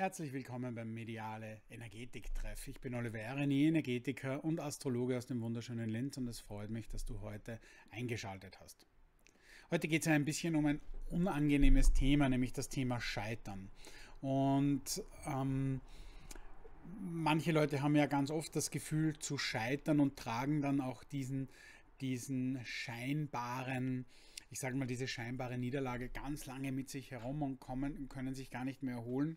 Herzlich willkommen beim Mediale Energetik-Treff. Ich bin Oliver Reni, Energetiker und Astrologe aus dem wunderschönen Linz und es freut mich, dass du heute eingeschaltet hast. Heute geht es ein bisschen um ein unangenehmes Thema, nämlich das Thema Scheitern. Und ähm, manche Leute haben ja ganz oft das Gefühl zu scheitern und tragen dann auch diesen, diesen scheinbaren, ich sage mal, diese scheinbare Niederlage ganz lange mit sich herum und kommen, können sich gar nicht mehr erholen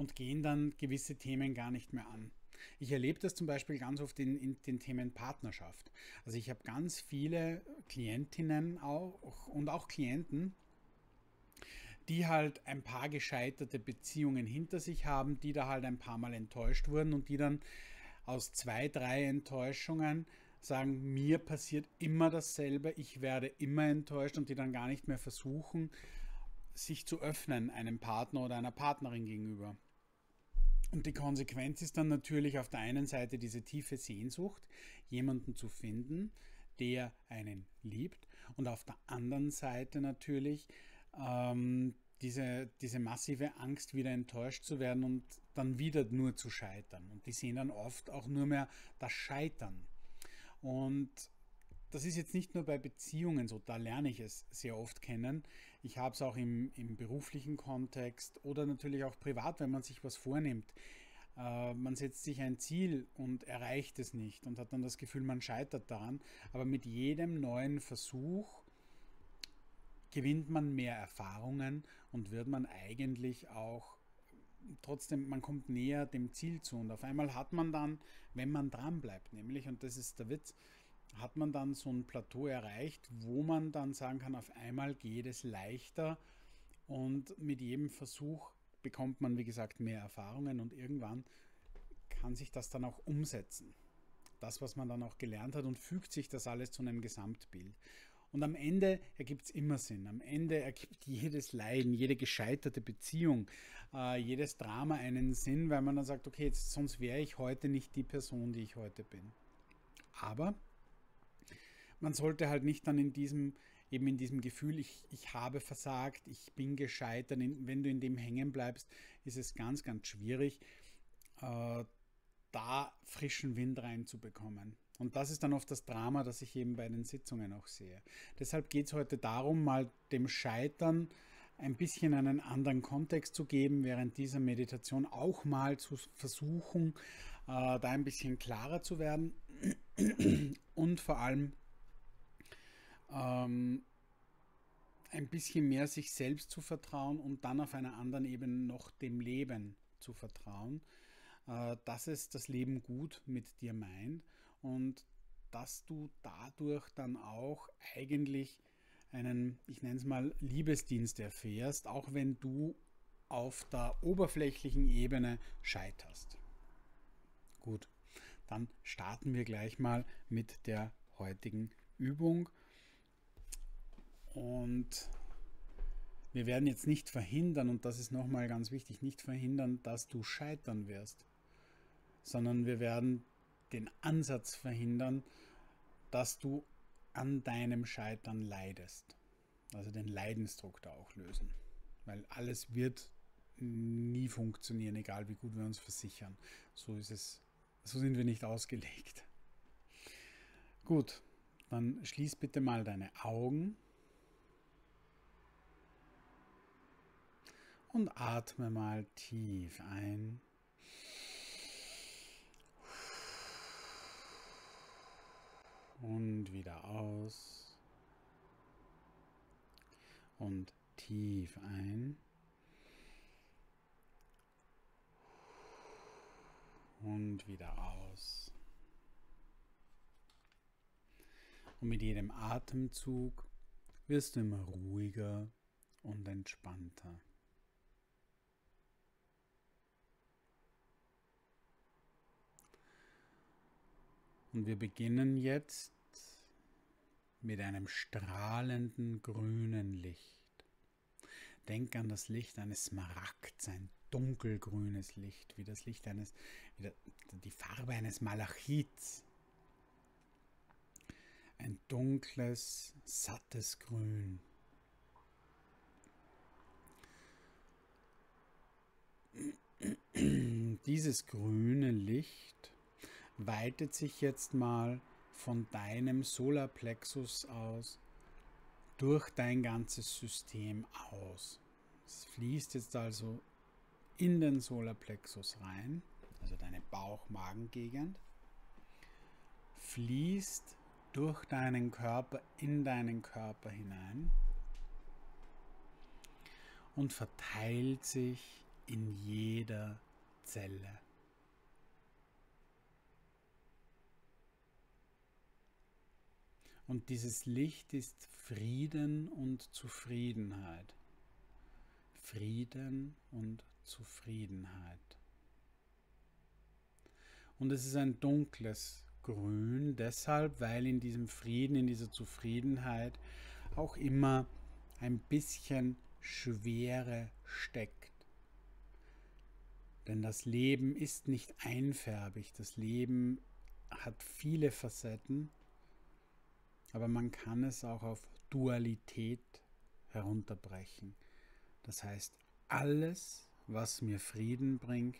und gehen dann gewisse Themen gar nicht mehr an. Ich erlebe das zum Beispiel ganz oft in, in den Themen Partnerschaft. Also ich habe ganz viele Klientinnen auch und auch Klienten, die halt ein paar gescheiterte Beziehungen hinter sich haben, die da halt ein paar Mal enttäuscht wurden und die dann aus zwei, drei Enttäuschungen sagen, mir passiert immer dasselbe, ich werde immer enttäuscht und die dann gar nicht mehr versuchen, sich zu öffnen einem Partner oder einer Partnerin gegenüber. Und die Konsequenz ist dann natürlich auf der einen Seite diese tiefe Sehnsucht, jemanden zu finden, der einen liebt, und auf der anderen Seite natürlich ähm, diese, diese massive Angst, wieder enttäuscht zu werden und dann wieder nur zu scheitern. Und die sehen dann oft auch nur mehr das Scheitern. Und das ist jetzt nicht nur bei Beziehungen so, da lerne ich es sehr oft kennen. Ich habe es auch im, im beruflichen Kontext oder natürlich auch privat, wenn man sich was vornimmt. Äh, man setzt sich ein Ziel und erreicht es nicht und hat dann das Gefühl, man scheitert daran. Aber mit jedem neuen Versuch gewinnt man mehr Erfahrungen und wird man eigentlich auch trotzdem, man kommt näher dem Ziel zu und auf einmal hat man dann, wenn man dran bleibt, nämlich, und das ist der Witz, hat man dann so ein Plateau erreicht, wo man dann sagen kann, auf einmal geht es leichter und mit jedem Versuch bekommt man, wie gesagt, mehr Erfahrungen und irgendwann kann sich das dann auch umsetzen. Das, was man dann auch gelernt hat und fügt sich das alles zu einem Gesamtbild. Und am Ende ergibt es immer Sinn. Am Ende ergibt jedes Leiden, jede gescheiterte Beziehung, äh, jedes Drama einen Sinn, weil man dann sagt, okay, jetzt, sonst wäre ich heute nicht die Person, die ich heute bin. Aber man sollte halt nicht dann in diesem, eben in diesem Gefühl, ich, ich habe versagt, ich bin gescheitert, wenn du in dem hängen bleibst, ist es ganz, ganz schwierig, äh, da frischen Wind reinzubekommen. Und das ist dann oft das Drama, das ich eben bei den Sitzungen auch sehe. Deshalb geht es heute darum, mal dem Scheitern ein bisschen einen anderen Kontext zu geben, während dieser Meditation auch mal zu versuchen, äh, da ein bisschen klarer zu werden und vor allem ähm, ein bisschen mehr sich selbst zu vertrauen und dann auf einer anderen Ebene noch dem Leben zu vertrauen, äh, dass es das Leben gut mit dir meint und dass du dadurch dann auch eigentlich einen, ich nenne es mal, Liebesdienst erfährst, auch wenn du auf der oberflächlichen Ebene scheiterst. Gut, dann starten wir gleich mal mit der heutigen Übung. Und wir werden jetzt nicht verhindern, und das ist nochmal ganz wichtig, nicht verhindern, dass du scheitern wirst, sondern wir werden den Ansatz verhindern, dass du an deinem Scheitern leidest. Also den Leidensdruck da auch lösen. Weil alles wird nie funktionieren, egal wie gut wir uns versichern. So ist es, so sind wir nicht ausgelegt. Gut, dann schließ bitte mal deine Augen. Und atme mal tief ein. Und wieder aus. Und tief ein. Und wieder aus. Und mit jedem Atemzug wirst du immer ruhiger und entspannter. Und wir beginnen jetzt mit einem strahlenden grünen Licht. Denk an das Licht eines Smaragds, ein dunkelgrünes Licht, wie das Licht eines, die Farbe eines Malachits. Ein dunkles, sattes Grün. dieses grüne Licht weitet sich jetzt mal von deinem Solarplexus aus durch dein ganzes System aus. Es fließt jetzt also in den Solarplexus rein, also deine Bauch-Magen-Gegend, fließt durch deinen Körper in deinen Körper hinein und verteilt sich in jeder Zelle. Und dieses Licht ist Frieden und Zufriedenheit. Frieden und Zufriedenheit. Und es ist ein dunkles Grün, deshalb, weil in diesem Frieden, in dieser Zufriedenheit auch immer ein bisschen Schwere steckt. Denn das Leben ist nicht einfärbig, das Leben hat viele Facetten aber man kann es auch auf Dualität herunterbrechen. Das heißt, alles, was mir Frieden bringt,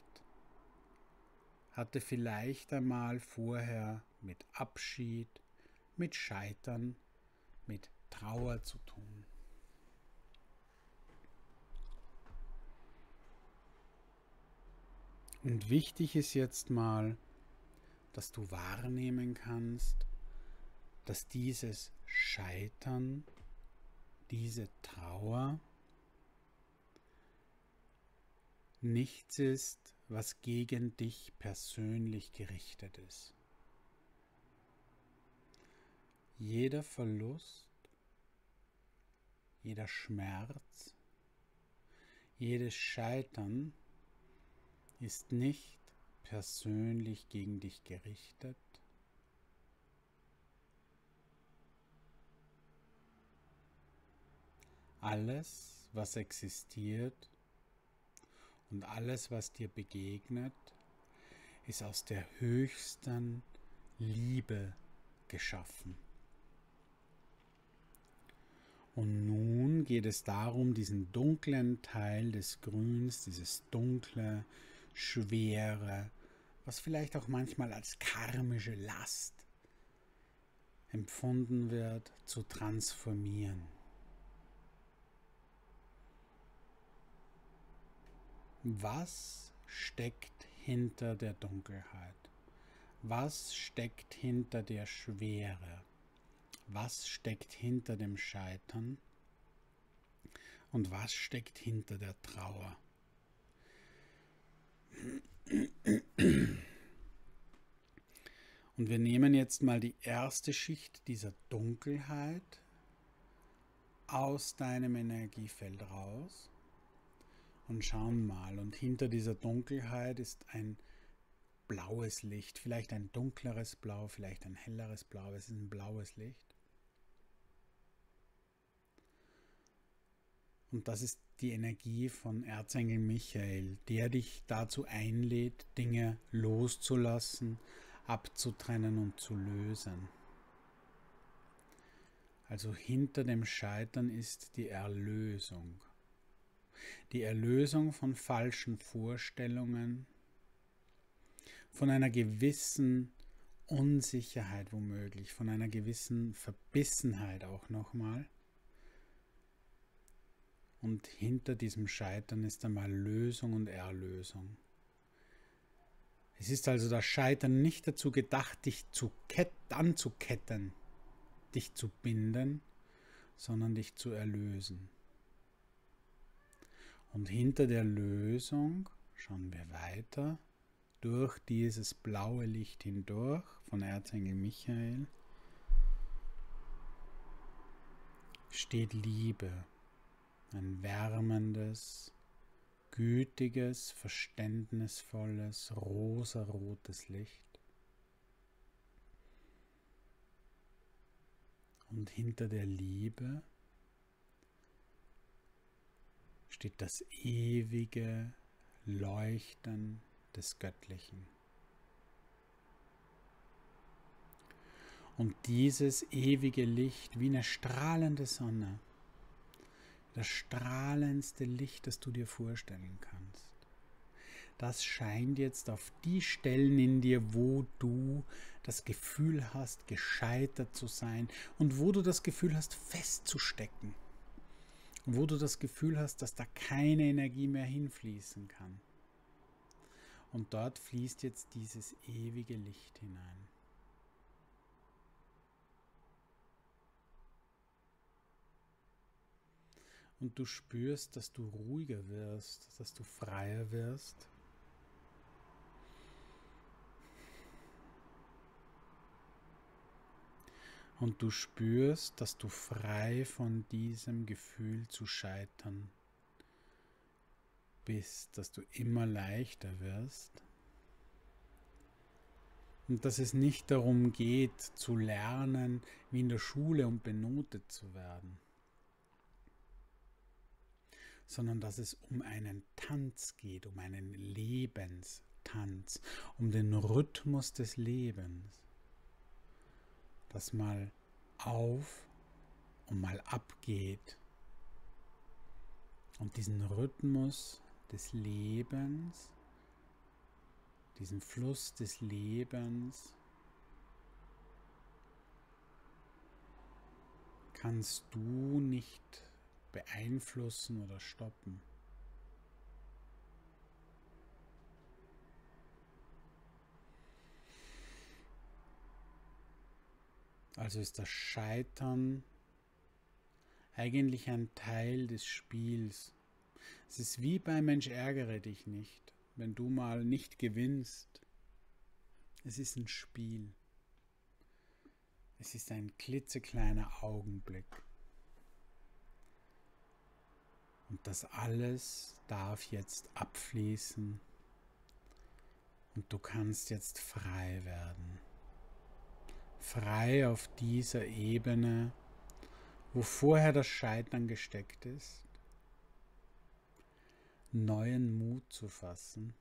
hatte vielleicht einmal vorher mit Abschied, mit Scheitern, mit Trauer zu tun. Und wichtig ist jetzt mal, dass du wahrnehmen kannst, dass dieses Scheitern, diese Trauer nichts ist, was gegen dich persönlich gerichtet ist. Jeder Verlust, jeder Schmerz, jedes Scheitern ist nicht persönlich gegen dich gerichtet, alles, was existiert und alles, was dir begegnet, ist aus der höchsten Liebe geschaffen. Und nun geht es darum, diesen dunklen Teil des Grüns, dieses dunkle, schwere, was vielleicht auch manchmal als karmische Last empfunden wird, zu transformieren. Was steckt hinter der Dunkelheit? Was steckt hinter der Schwere? Was steckt hinter dem Scheitern? Und was steckt hinter der Trauer? Und wir nehmen jetzt mal die erste Schicht dieser Dunkelheit aus deinem Energiefeld raus und schauen mal. Und hinter dieser Dunkelheit ist ein blaues Licht, vielleicht ein dunkleres Blau, vielleicht ein helleres Blau, es ist ein blaues Licht. Und das ist die Energie von Erzengel Michael, der dich dazu einlädt, Dinge loszulassen, abzutrennen und zu lösen. Also hinter dem Scheitern ist die Erlösung die Erlösung von falschen Vorstellungen, von einer gewissen Unsicherheit womöglich, von einer gewissen Verbissenheit auch nochmal. Und hinter diesem Scheitern ist einmal Lösung und Erlösung. Es ist also das Scheitern nicht dazu gedacht, dich zu anzuketten, dich zu binden, sondern dich zu erlösen. Und hinter der Lösung schauen wir weiter durch dieses blaue Licht hindurch von Erzengel Michael steht Liebe, ein wärmendes, gütiges, verständnisvolles, rosarotes Licht. Und hinter der Liebe steht das ewige Leuchten des Göttlichen. Und dieses ewige Licht wie eine strahlende Sonne, das strahlendste Licht, das du dir vorstellen kannst, das scheint jetzt auf die Stellen in dir, wo du das Gefühl hast, gescheitert zu sein und wo du das Gefühl hast, festzustecken. Wo du das Gefühl hast, dass da keine Energie mehr hinfließen kann. Und dort fließt jetzt dieses ewige Licht hinein. Und du spürst, dass du ruhiger wirst, dass du freier wirst Und du spürst, dass du frei von diesem Gefühl zu scheitern bist, dass du immer leichter wirst. Und dass es nicht darum geht, zu lernen, wie in der Schule, um benotet zu werden, sondern dass es um einen Tanz geht, um einen Lebenstanz, um den Rhythmus des Lebens das mal auf und mal abgeht und diesen Rhythmus des Lebens, diesen Fluss des Lebens kannst du nicht beeinflussen oder stoppen. Also ist das Scheitern eigentlich ein Teil des Spiels. Es ist wie bei Mensch ärgere dich nicht, wenn du mal nicht gewinnst. Es ist ein Spiel. Es ist ein klitzekleiner Augenblick. Und das alles darf jetzt abfließen und du kannst jetzt frei werden frei auf dieser Ebene, wo vorher das Scheitern gesteckt ist, neuen Mut zu fassen,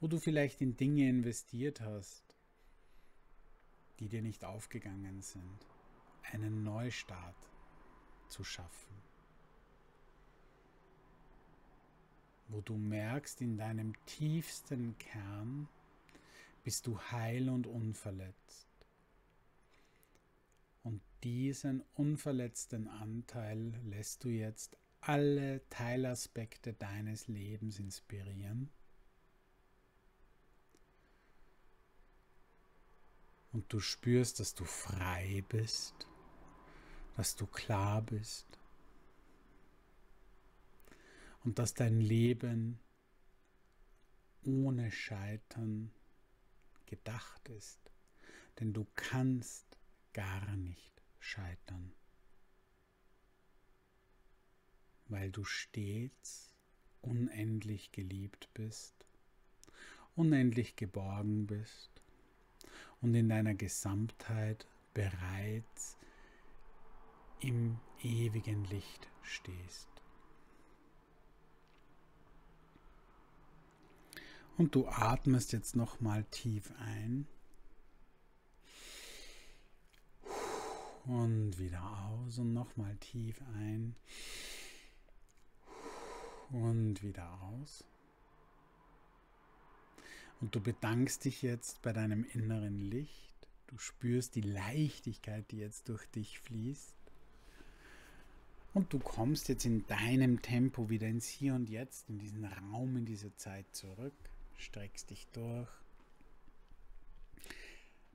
wo du vielleicht in Dinge investiert hast, die dir nicht aufgegangen sind, einen Neustart zu schaffen, wo du merkst in deinem tiefsten Kern, bist du heil und unverletzt. Und diesen unverletzten Anteil lässt du jetzt alle Teilaspekte deines Lebens inspirieren. Und du spürst, dass du frei bist, dass du klar bist und dass dein Leben ohne Scheitern gedacht ist. Denn du kannst gar nicht scheitern, weil du stets unendlich geliebt bist, unendlich geborgen bist und in deiner Gesamtheit bereits im ewigen Licht stehst. Und du atmest jetzt nochmal tief ein. Und wieder aus und nochmal tief ein. Und wieder aus. Und du bedankst dich jetzt bei deinem inneren Licht. Du spürst die Leichtigkeit, die jetzt durch dich fließt. Und du kommst jetzt in deinem Tempo wieder ins Hier und Jetzt, in diesen Raum, in diese Zeit zurück streckst dich durch,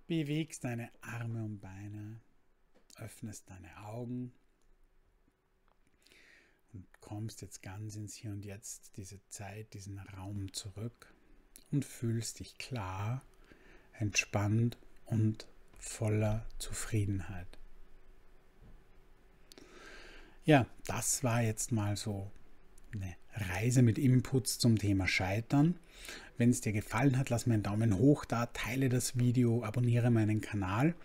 bewegst deine Arme und Beine, öffnest deine Augen. Und kommst jetzt ganz ins Hier und Jetzt, diese Zeit, diesen Raum zurück. Und fühlst dich klar, entspannt und voller Zufriedenheit. Ja, das war jetzt mal so eine Reise mit Inputs zum Thema Scheitern. Wenn es dir gefallen hat, lass mir einen Daumen hoch da, teile das Video, abonniere meinen Kanal.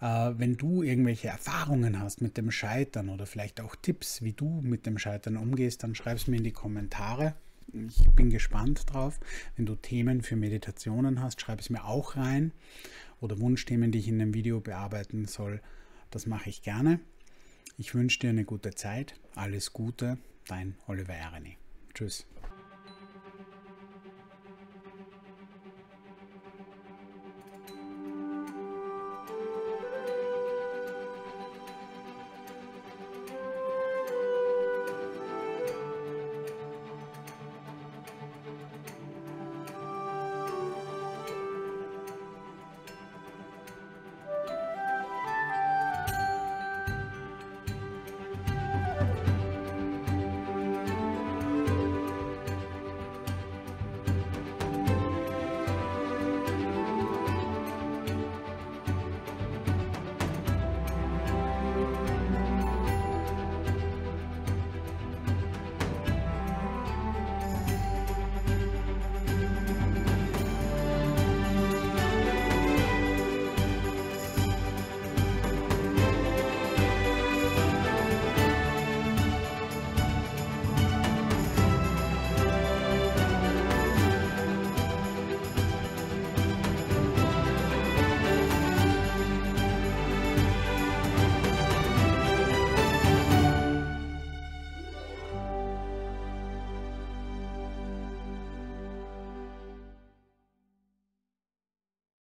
Äh, wenn du irgendwelche Erfahrungen hast mit dem Scheitern oder vielleicht auch Tipps, wie du mit dem Scheitern umgehst, dann schreib es mir in die Kommentare. Ich bin gespannt drauf. Wenn du Themen für Meditationen hast, schreib es mir auch rein. Oder Wunschthemen, die ich in dem Video bearbeiten soll, das mache ich gerne. Ich wünsche dir eine gute Zeit. Alles Gute, dein Oliver Erni. Tschüss.